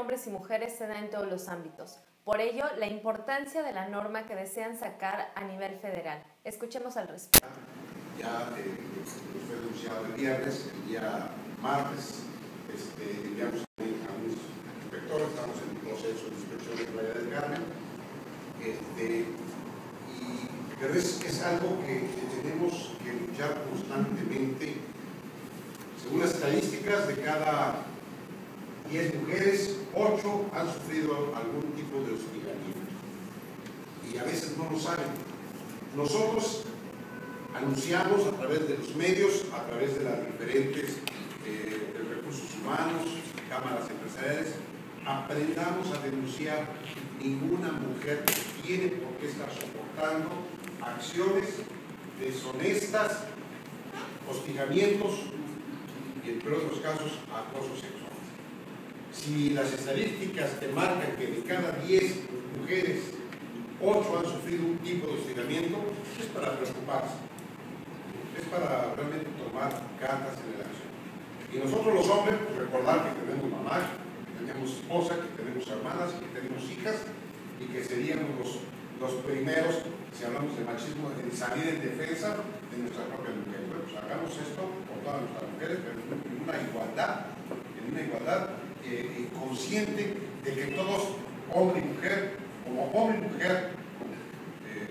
hombres y mujeres se da en todos los ámbitos. Por ello, la importancia de la norma que desean sacar a nivel federal. Escuchemos al respecto. Ya eh, fue anunciado el viernes, el día martes, este, enviamos a unos inspectores, estamos en un proceso de inspección de Playa del Carmen. Este, pero es, es algo que, tenemos que luchar constantemente. Según las estadísticas, de cada 10 mujeres, 8 han sufrido algún tipo de hostigamiento. Y a veces no lo saben. Nosotros anunciamos a través de los medios, a través de las diferentes eh, recursos humanos, cámaras empresariales, aprendamos a denunciar. Ninguna mujer tiene por qué estar soportando acciones deshonestas, hostigamientos y entre otros casos acoso sexual. Si las estadísticas te marcan que de cada 10 mujeres, 8 han sufrido un tipo de hostigamiento, es para preocuparse, es para realmente tomar cartas en el acción. Y nosotros los hombres, pues recordar que tenemos mamá, que tenemos esposa, que tenemos hermanas, que tenemos hijas y que seríamos los los primeros, si hablamos de machismo, en salir en defensa de nuestras propias mujeres. Bueno, pues hagamos esto por todas nuestras mujeres, pero en una igualdad, en una igualdad eh, consciente de que todos, hombre y mujer, como hombre y mujer, eh,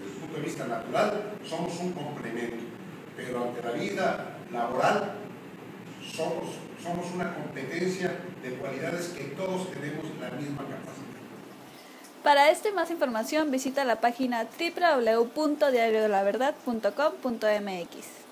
desde el punto de vista natural, somos un complemento, pero ante la vida laboral somos, somos una competencia de cualidades que todos tenemos la misma capacidad. Para este más información visita la página www.diariodelaverdad.com.mx.